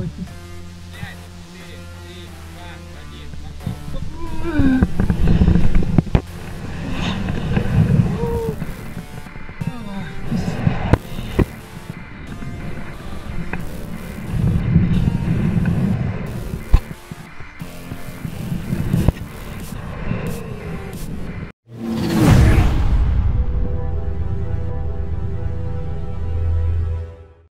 сегодня. 5, 4, 3, 2, 1, пошел.